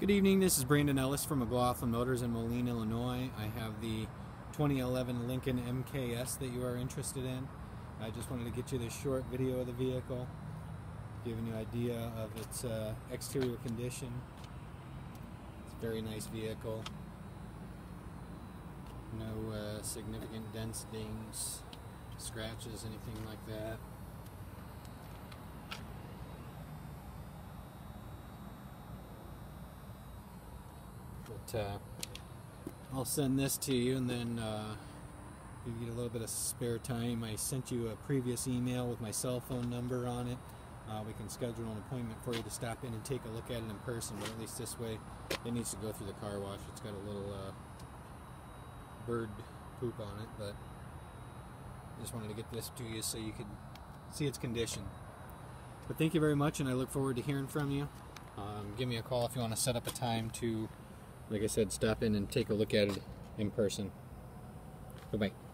Good evening, this is Brandon Ellis from McLaughlin Motors in Moline, Illinois. I have the 2011 Lincoln MKS that you are interested in. I just wanted to get you this short video of the vehicle, giving you an idea of its uh, exterior condition. It's a very nice vehicle. No uh, significant dents, dings, scratches, anything like that. Uh, I'll send this to you, and then uh, you get a little bit of spare time, I sent you a previous email with my cell phone number on it. Uh, we can schedule an appointment for you to stop in and take a look at it in person, but at least this way it needs to go through the car wash. It's got a little uh, bird poop on it, but I just wanted to get this to you so you could see its condition. But thank you very much, and I look forward to hearing from you. Um, give me a call if you want to set up a time to like I said, stop in and take a look at it in person. Bye bye.